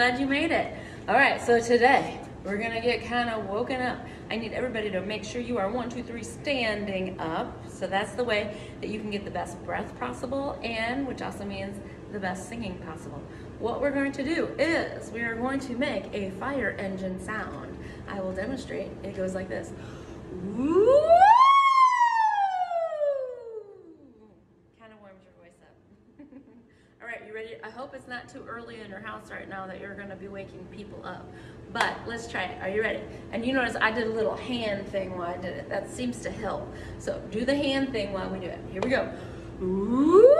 glad you made it. All right, so today we're gonna get kind of woken up. I need everybody to make sure you are one, two, three, standing up. So that's the way that you can get the best breath possible and which also means the best singing possible. What we're going to do is we are going to make a fire engine sound. I will demonstrate. It goes like this. Kind of warms your voice up. All right, you ready? I hope it's not too early in your house right now that you're gonna be waking people up. But let's try it. Are you ready? And you notice I did a little hand thing while I did it. That seems to help. So do the hand thing while we do it. Here we go. Woo!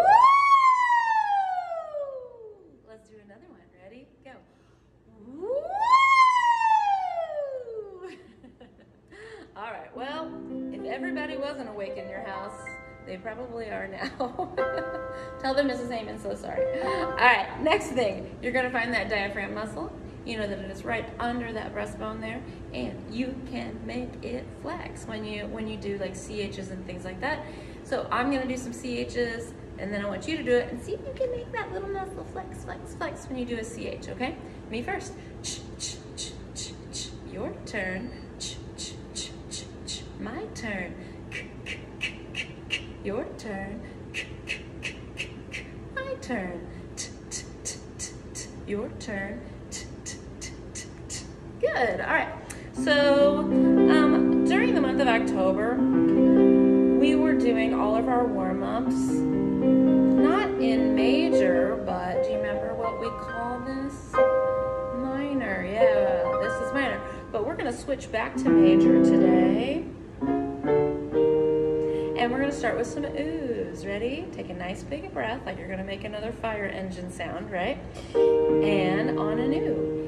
Mrs. Hayman so sorry. All right, next thing, you're gonna find that diaphragm muscle. You know that it is right under that breastbone there, and you can make it flex when you when you do like CHs and things like that. So I'm gonna do some CHs, and then I want you to do it and see if you can make that little muscle flex, flex, flex when you do a CH. Okay? Me first. Ch, ch, ch, ch, ch. Your turn. Ch, ch, ch, ch, ch. My turn. Your turn. Turn. Your turn. Good. All right. So um, during the month of October, we were doing all of our warm ups, not in major, but do you remember what we call this? Minor. Yeah, this is minor. But we're going to switch back to major today. And we're to start with some oohs. Ready? Take a nice big breath, like you're to make another fire engine sound, right? And on an ooh.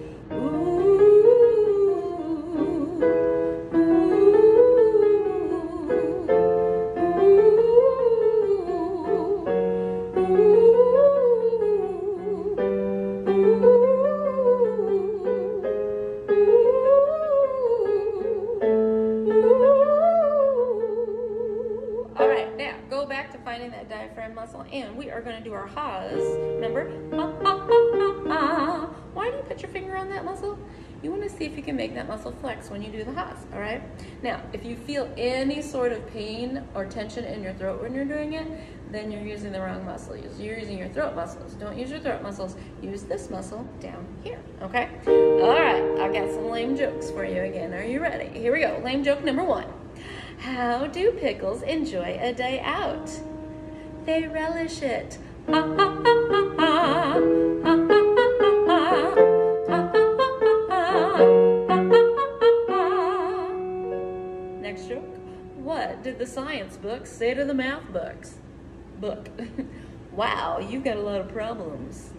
And we are going to do our ha's. Remember? Why do you put your finger on that muscle? You want to see if you can make that muscle flex when you do the ha's, all right? Now, if you feel any sort of pain or tension in your throat when you're doing it, then you're using the wrong muscle. You're using your throat muscles. Don't use your throat muscles. Use this muscle down here, okay? All right, I got some lame jokes for you again. Are you ready? Here we go. Lame joke number one. How do pickles enjoy a day out? They relish it. Next joke. What did the science books say to the math books? Book. wow, you've got a lot of problems.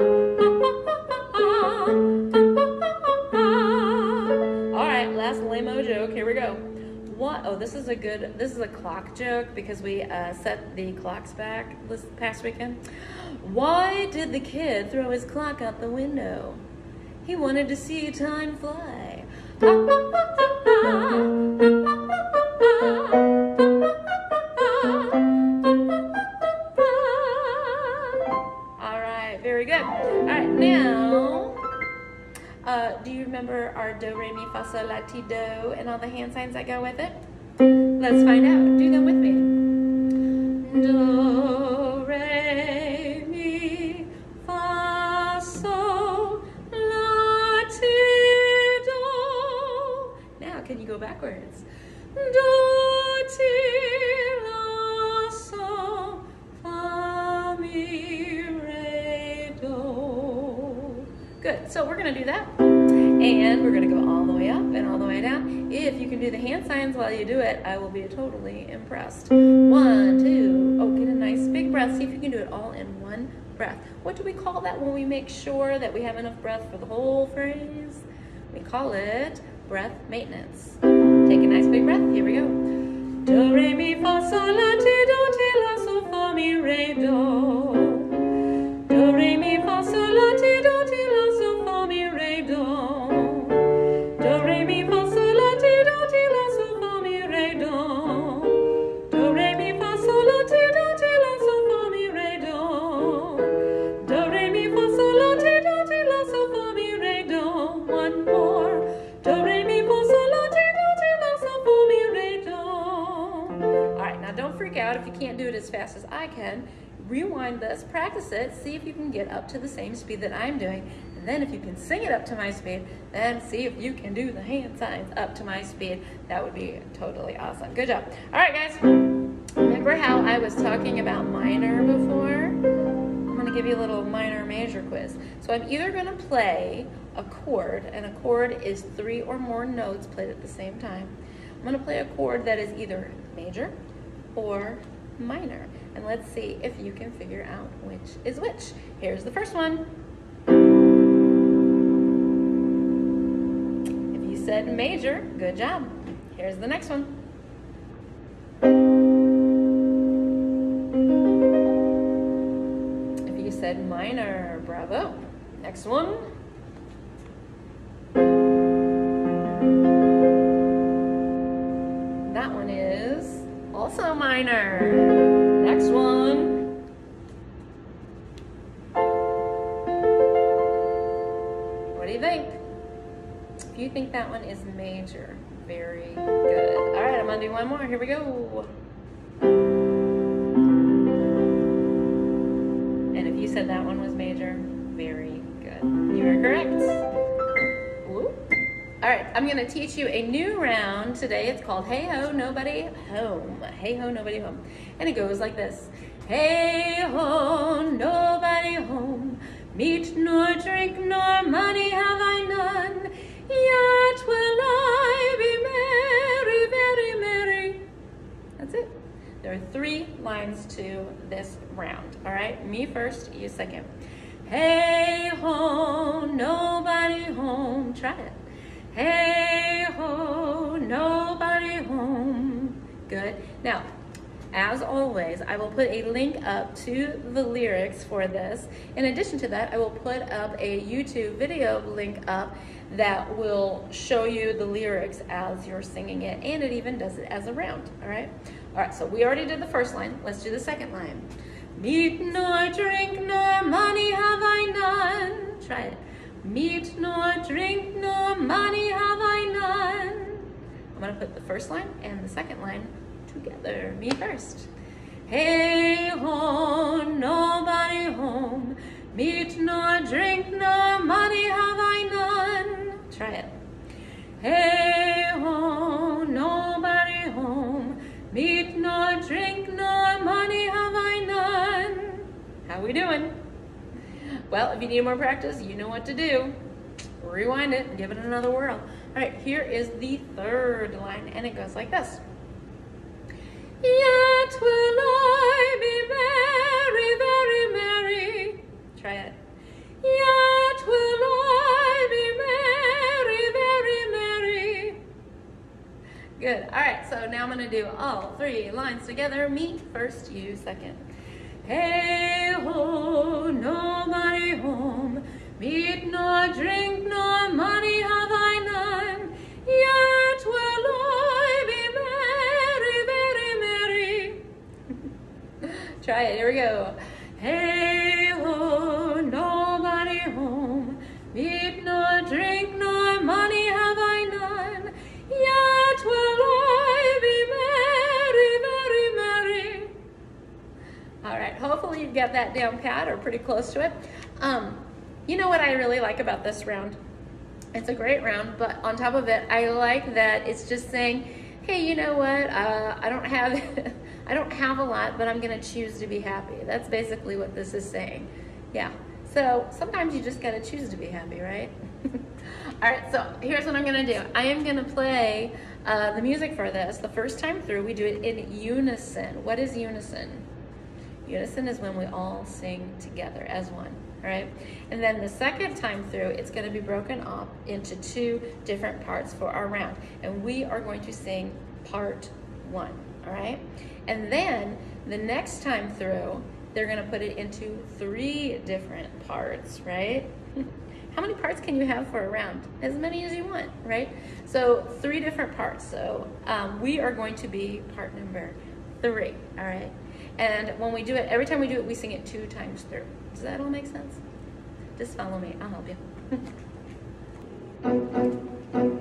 This is a good. This is a clock joke because we uh, set the clocks back this past weekend. Why did the kid throw his clock out the window? He wanted to see time fly. All right, very good. All right, now. Uh, do you remember our do, re, mi, fa, sol, la, ti, do, and all the hand signs that go with it? Let's find out. Do them with me. Do, re, mi, fa, sol, la, ti, do. Now, can you go backwards? Do, ti, la, sol, fa, mi, re, do. Good. So we're going to do that. And we're going to go all the way up and all the way down. If you can do the hand signs while you do it, I will be totally impressed. One, two. Oh, get a nice big breath. See if you can do it all in one breath. What do we call that when we make sure that we have enough breath for the whole phrase? We call it breath maintenance. Take a nice big breath. Here we go. Do, re, mi, fa, sol, la, ti, do, ti, la, sol, fa, mi, re, do. Do, re, mi, fa, sol, la, as fast as I can, rewind this, practice it, see if you can get up to the same speed that I'm doing. And then if you can sing it up to my speed, then see if you can do the hand signs up to my speed. That would be totally awesome. Good job. All right, guys. Remember how I was talking about minor before? I'm going to give you a little minor major quiz. So I'm either going to play a chord, and a chord is three or more notes played at the same time. I'm going to play a chord that is either major or minor. And let's see if you can figure out which is which. Here's the first one. If you said major, good job. Here's the next one. If you said minor, bravo. Next one. Minor. Next one. What do you think? If you think that one is major, very good. All right, I'm gonna do one more. Here we go. And if you said that one was major, very good. You are correct. All right, I'm gonna teach you a new round today. It's called Hey Ho, Nobody Home. Hey Ho, Nobody Home. And it goes like this. Hey ho, nobody home. Meat nor drink nor money have I none. Yet will I be merry, very merry. That's it. There are three lines to this round. All right, me first, you second. Hey ho, nobody home. Try it. Hey ho, nobody home. Good. Now, as always, I will put a link up to the lyrics for this. In addition to that, I will put up a YouTube video link up that will show you the lyrics as you're singing it, and it even does it as a round, all right? All right, so we already did the first line. Let's do the second line. Meat nor drink nor money have I none. Try it. Meat nor drink nor money have I none. I'm gonna put the first line and the second line together. Me first. Hey ho, nobody home. Meat nor drink nor money have I none. Try it. Hey ho, nobody home. Meat nor drink nor money have I none. How we doing? Well, if you need more practice, you know what to do. Rewind it and give it another whirl. All right, here is the third line, and it goes like this. Yet will I be very, very merry. Try it. Yet will I be very, very merry. Good. All right, so now I'm going to do all three lines together. Me first, you second. Hey ho, nobody home. Meat nor drink nor money have I none. Yet will I be very, very merry. Try it. Here we go. All right, hopefully you've got that down pat or pretty close to it. Um, you know what I really like about this round? It's a great round, but on top of it, I like that it's just saying, hey, you know what? Uh, I don't have, I don't have a lot, but I'm gonna choose to be happy. That's basically what this is saying. Yeah. So sometimes you just gotta choose to be happy, right? All right. So here's what I'm gonna do. I am gonna play uh, the music for this. The first time through, we do it in unison. What is unison? Unison is when we all sing together as one, right? And then the second time through, it's gonna be broken up into two different parts for our round. And we are going to sing part one, all right? And then the next time through, they're gonna put it into three different parts, right? How many parts can you have for a round? As many as you want, right? So three different parts. So um, we are going to be part number three, all right? And when we do it, every time we do it, we sing it two times through. Does that all make sense? Just follow me, I'll help you.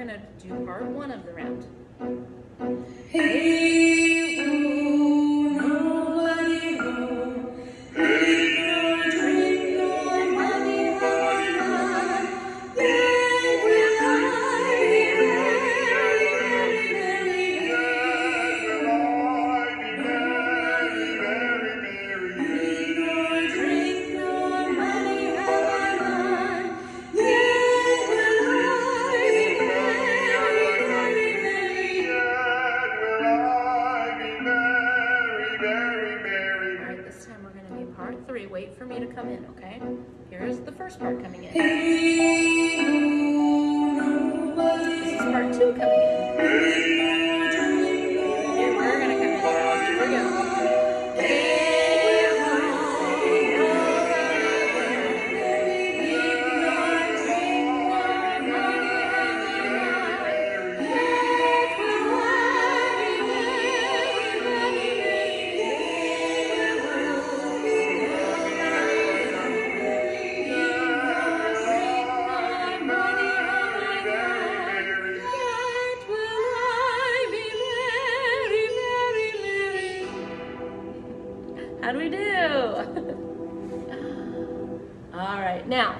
we're gonna do part one of the round. Hey. How do we do? All right, now,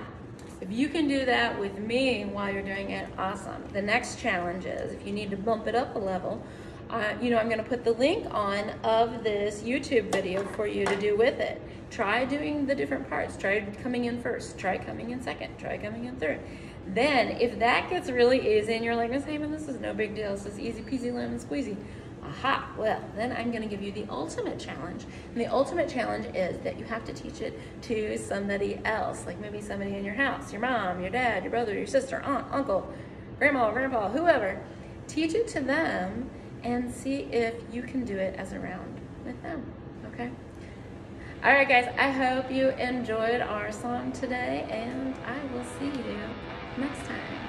if you can do that with me while you're doing it, awesome. The next challenge is if you need to bump it up a level, uh, you know, I'm to put the link on of this YouTube video for you to do with it. Try doing the different parts. Try coming in first. Try coming in second. Try coming in third. Then, if that gets really easy and you're like, Miss Hayman, this is no big deal. This is easy peasy lemon squeezy. Aha, well, then I'm going to give you the ultimate challenge. And the ultimate challenge is that you have to teach it to somebody else, like maybe somebody in your house, your mom, your dad, your brother, your sister, aunt, uncle, grandma, grandpa, whoever. Teach it to them and see if you can do it as a round with them, okay? All right, guys, I hope you enjoyed our song today, and I will see you next time.